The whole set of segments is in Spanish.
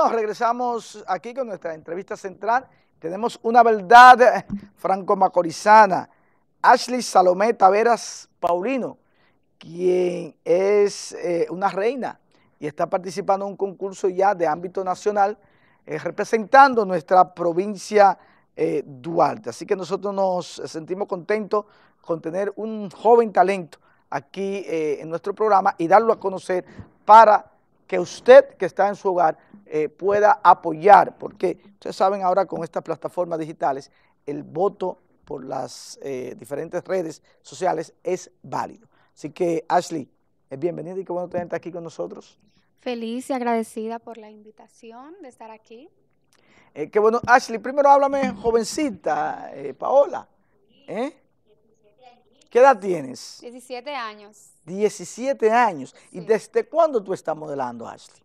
Bueno, regresamos aquí con nuestra entrevista central. Tenemos una verdad franco-macorizana. Ashley Salomé Taveras Paulino, quien es eh, una reina y está participando en un concurso ya de ámbito nacional eh, representando nuestra provincia eh, Duarte. Así que nosotros nos sentimos contentos con tener un joven talento aquí en nuestro programa y darlo a conocer para que usted que está en su hogar pueda apoyar, porque ustedes saben ahora con estas plataformas digitales el voto por las eh, diferentes redes sociales es válido. Así que, Ashley, es bienvenida y qué bueno tenerte aquí con nosotros. Feliz y agradecida por la invitación de estar aquí. Eh, qué bueno. Ashley, primero háblame, jovencita, eh, Paola. ¿eh? ¿Qué edad tienes? 17 años. 17 años. ¿Y desde cuándo tú estás modelando, Ashley?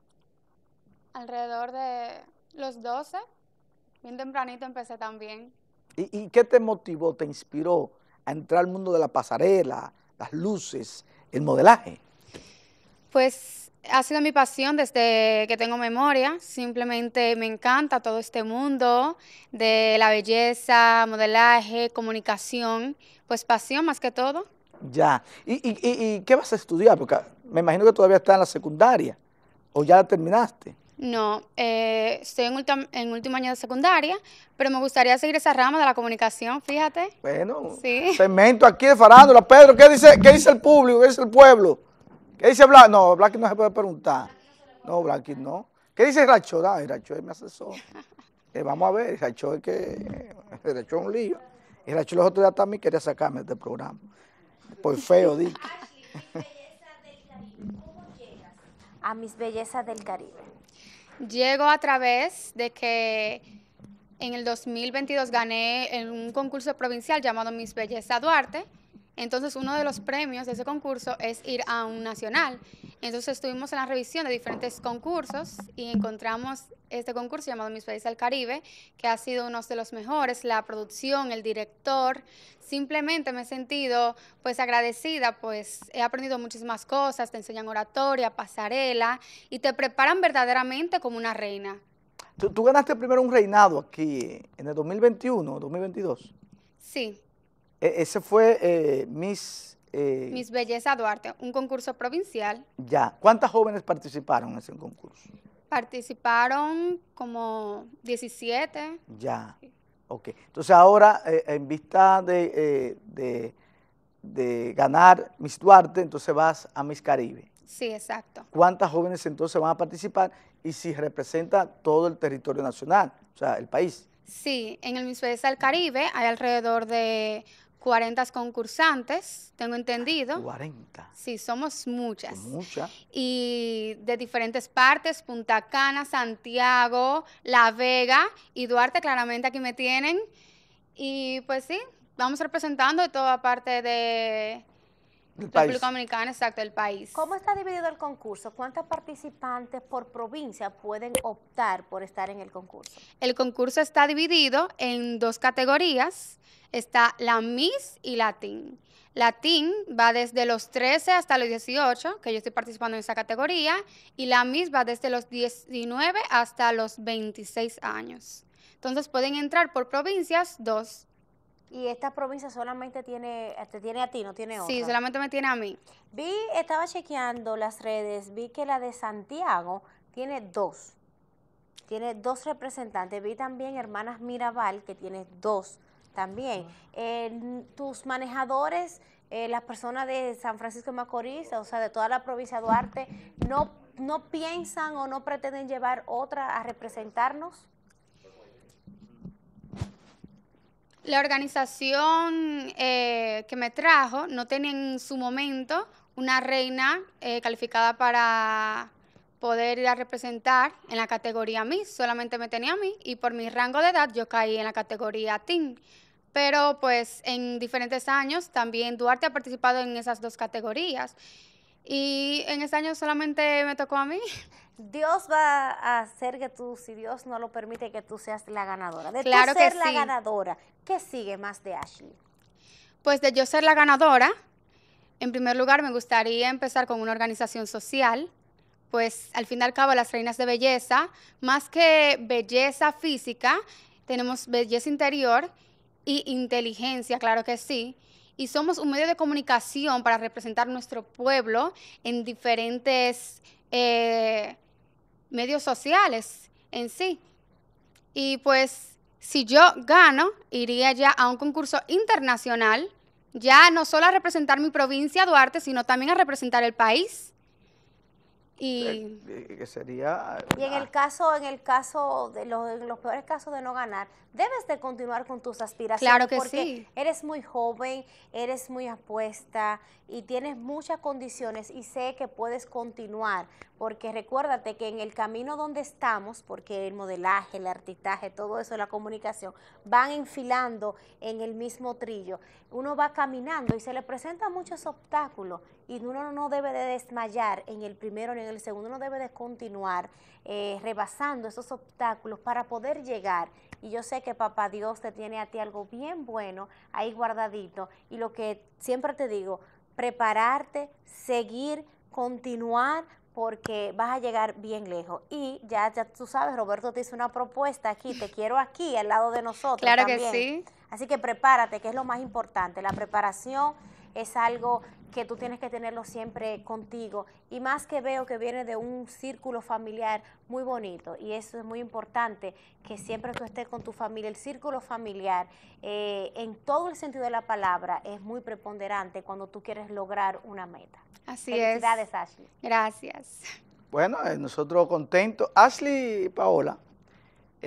Alrededor de los 12. Bien tempranito empecé también. ¿Y, qué te motivó, te inspiró a entrar al mundo de la pasarela, las luces, el modelaje? Pues ha sido mi pasión desde que tengo memoria. Simplemente me encanta todo este mundo de la belleza, modelaje, comunicación. Pues pasión más que todo. Ya. ¿Y, y qué vas a estudiar? Porque me imagino que todavía estás en la secundaria. ¿O ya terminaste? No, eh, estoy en, último año de secundaria, pero me gustaría seguir esa rama de la comunicación, fíjate. Bueno, sí. cemento aquí de farándula. Pedro, ¿qué dice, qué dice el público? ¿Qué dice el pueblo? ¿Qué dice Black? No, Black no se puede preguntar. No, Black no. ¿Qué dice Racho? Ah, Racho es mi asesor. Eh, vamos a ver, Racho es que... Racho es un lío. Y Racho los otros días también quería sacarme de este programa. Por feo, di. A mis bellezas del Caribe. Llego a través de que en el 2022 gané en un concurso provincial llamado Miss Belleza Duarte. Entonces uno de los premios de ese concurso es ir a un nacional. Entonces estuvimos en la revisión de diferentes concursos y encontramos este concurso llamado Miss Belleza del Caribe, que ha sido uno de los mejores, la producción, el director. Simplemente me he sentido pues agradecida, pues he aprendido muchísimas cosas, te enseñan oratoria, pasarela y te preparan verdaderamente como una reina. ¿Tú, ganaste primero un reinado aquí en el 2021, 2022? Sí. E, ese fue eh, Miss... Eh, Miss Belleza Duarte, un concurso provincial. Ya. ¿Cuántas jóvenes participaron en ese concurso? Participaron como 17. Ya, ok. Entonces ahora, eh, en vista de, de, ganar Miss Duarte, entonces vas a Miss Caribe. Sí, exacto. ¿Cuántas jóvenes entonces van a participar y si representa todo el territorio nacional, o sea, el país? Sí, en el Miss Belleza del Caribe hay alrededor de 40 concursantes, tengo entendido. 40. Sí, somos muchas. Muchas. Y de diferentes partes, Punta Cana, Santiago, La Vega y Duarte, claramente aquí me tienen. Y pues sí, vamos representando de toda parte de República Dominicana, exacto, del país. ¿Cómo está dividido el concurso? ¿Cuántos participantes por provincia pueden optar por estar en el concurso? El concurso está dividido en dos categorías está la Miss y la Teen. La Teen va desde los 13 hasta los 18, que yo estoy participando en esa categoría, y la Miss va desde los 19 hasta los 26 años. Entonces pueden entrar por provincias dos. Y esta provincia solamente tiene, te tiene a ti, no tiene otra. Sí, solamente me tiene a mí. Vi, estaba chequeando las redes, vi que la de Santiago tiene dos. Tiene dos representantes. Vi también Hermanas Mirabal, que tiene dos también. tus manejadores, eh, las personas de San Francisco de Macorís, o sea, de toda la provincia de Duarte, ¿no, no piensan o no pretenden llevar otra a representarnos? La organización eh, que me trajo no tenía en su momento una reina eh, calificada para poder ir a representar en la categoría Miss, solamente me tenía a mí y por mi rango de edad yo caí en la categoría Teen pero pues en diferentes años también Duarte ha participado en esas dos categorías. Y en este año solamente me tocó a mí. Dios va a hacer que tú, si Dios no lo permite, que tú seas la ganadora. De claro tú ser la ganadora, ¿qué sigue más de Ashley? Pues de yo ser la ganadora, en primer lugar me gustaría empezar con una organización social, pues al fin y al cabo las reinas de belleza, más que belleza física, tenemos belleza interior y inteligencia, claro que sí. Y somos un medio de comunicación para representar nuestro pueblo en diferentes eh, medios sociales en sí. Y pues si yo gano, iría ya a un concurso internacional, ya no solo a representar mi provincia, Duarte, sino también a representar el país. Y, que sería y en el caso en el caso de los, en los peores casos de no ganar debes de continuar con tus aspiraciones claro que porque sí. eres muy joven eres muy apuesta y tienes muchas condiciones y sé que puedes continuar porque recuérdate que en el camino donde estamos porque el modelaje el artistaje todo eso la comunicación van enfilando en el mismo trillo uno va caminando y se le presentan muchos obstáculos y uno no debe de desmayar en el primero ni en el segundo, uno debe de continuar eh, rebasando esos obstáculos para poder llegar. Y yo sé que papá Dios te tiene a ti algo bien bueno ahí guardadito. Y lo que siempre te digo, prepararte, seguir, continuar, porque vas a llegar bien lejos. Y ya, ya tú sabes, Roberto te hizo una propuesta aquí, te quiero aquí, al lado de nosotros. Claro también. que sí. Así que prepárate, que es lo más importante. La preparación es algo que tú tienes que tenerlo siempre contigo. Y más que veo que viene de un círculo familiar muy bonito. Y eso es muy importante, que siempre tú estés con tu familia. El círculo familiar, eh, en todo el sentido de la palabra, es muy preponderante cuando tú quieres lograr una meta. Así Felicidades, es. Ashley. Gracias. Bueno, eh, nosotros contentos. Ashley y Paola,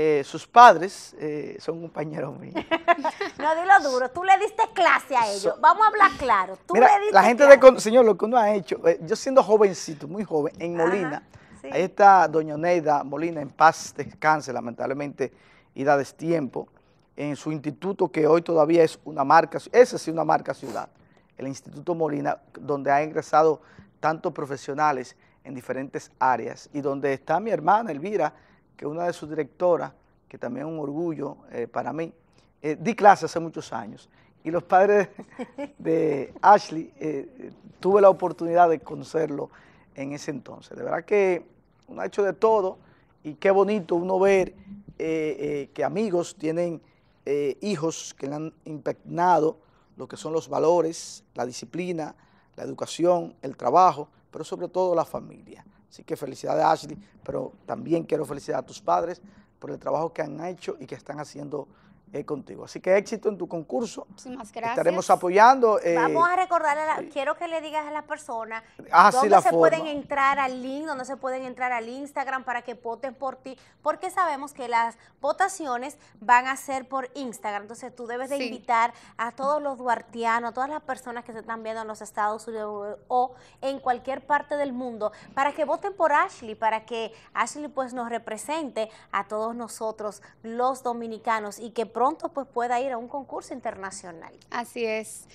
eh, sus padres eh, son compañeros míos. No, dilo duro, tú le diste clase a ellos. So- Vamos a hablar claro. Tú Mira, le diste la gente clase. de, señor, lo que uno ha hecho, eh, yo siendo jovencito, muy joven, en Ajá, Molina, sí. ahí está doña Neida Molina, en paz descanse, lamentablemente, y da destiempo, en su instituto que hoy todavía es una marca, esa sí una marca ciudad, el Instituto Molina, donde ha ingresado tantos profesionales en diferentes áreas, y donde está mi hermana Elvira, que una de sus directoras, que también es un orgullo eh, para mí, eh, di clase hace muchos años, y los padres de Ashley, eh, tuve la oportunidad de conocerlo en ese entonces. De verdad que uno ha hecho de todo y qué bonito uno ver que amigos tienen hijos que le han impregnado lo que son los valores, la disciplina, la educación, el trabajo, pero sobre todo la familia. Así que felicidades Ashley, pero también quiero felicitar a tus padres por el trabajo que han hecho y que están haciendo eh, contigo. Así que éxito en tu concurso. Muchísimas gracias. Estaremos apoyando. eh, Vamos a recordarle, a la- quiero que le digas a las personas Ah, sí, dónde la se pueden entrar al link, dónde se pueden entrar al Instagram para que voten por ti, porque sabemos que las votaciones van a ser por Instagram, entonces tú debes de Sí. invitar a todos los duartianos, a todas las personas que se están viendo en los Estados Unidos o en cualquier parte del mundo, para que voten por Ashley, para que Ashley pues nos represente a todos nosotros los dominicanos y que pronto pues pueda ir a un concurso internacional. Así es.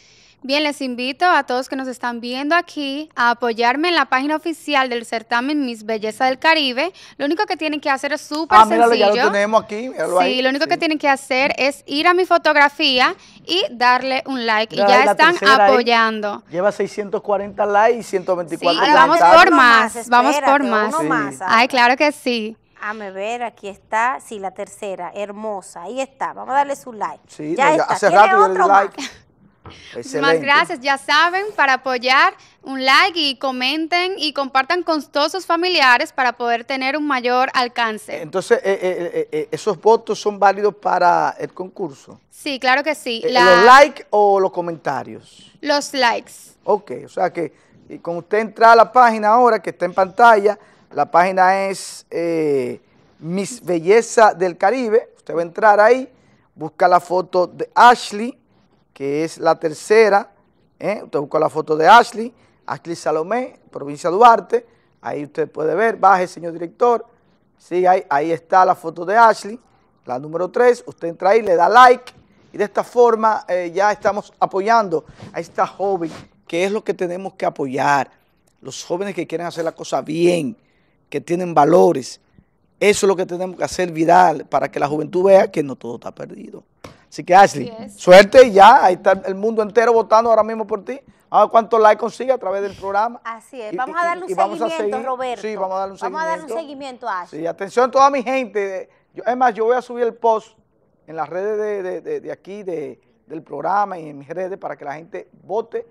Bien, les invito a todos que nos están viendo aquí a apoyarme en la página oficial del certamen Miss Belleza del Caribe. Lo único que tienen que hacer es súper Ah, míralo, ya sencillo. lo tenemos aquí. míralo Sí, ahí. lo único que tienen que hacer es ir a mi fotografía y darle un like. Mira y ya están ahí. apoyando. Lleva 640 likes y 124 Sí, Ahora, vamos por más, vamos por más. uno Sí. más. Ay, claro que sí. Dame ver, aquí está, sí, la tercera, hermosa, ahí está, vamos a darle su like. Sí, ya no, ya está. hace ¿Tiene rato yo le di otro más? like. Muchísimas Excelente. gracias. Ya saben, para apoyar, un like y comenten y compartan con todos sus familiares para poder tener un mayor alcance. Entonces, eh, eh, eh, ¿esos votos son válidos para el concurso? Sí, claro que sí. Eh, La- ¿Los likes o los comentarios? los likes. Ok, o sea que y con usted entra a la página ahora que está en pantalla, la página es eh, Miss Belleza del Caribe, usted va a entrar ahí, busca la foto de Ashley, que es la tercera, ¿eh? usted busca la foto de Ashley, Ashley Salomé, provincia Duarte, ahí usted puede ver, baje señor director, sí, ahí, ahí está la foto de Ashley, la número 3, usted entra ahí, le da like, y de esta forma eh, ya estamos apoyando a esta joven, que es lo que tenemos que apoyar. Los jóvenes que quieren hacer la cosa bien, que tienen valores. Eso es lo que tenemos que hacer viral para que la juventud vea que no todo está perdido. Así que Ashley, suerte y ya, ahí está el mundo entero votando ahora mismo por ti. A ver cuántos likes consigue a través del programa. Así es. Vamos y- a darle un vamos a seguimiento, seguir- Roberto. Sí, vamos a darle un Vamos a darle un seguimiento. seguimiento a Ashley. Sí, atención toda mi gente. Yo, es más, yo voy a subir el post en las redes de, de- de- de aquí, de- del programa y en mis redes para que la gente vote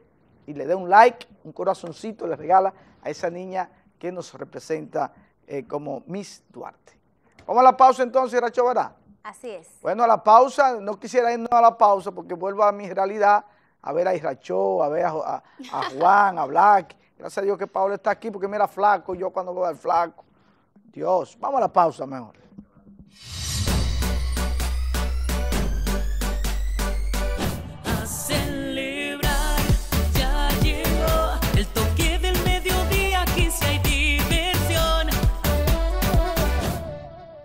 y le dé un like, un corazoncito, le regala a esa niña que nos representa eh, como Miss Duarte. Vamos a la pausa entonces, Racho, ¿verdad? Así es. Bueno, a la pausa, no quisiera irnos a la pausa porque vuelvo a mi realidad, a ver a Iracho, a ver a, a- a Juan, a Black. Gracias a Dios que Pablo está aquí porque mira flaco, yo cuando veo al flaco. Dios, vamos a la pausa mejor.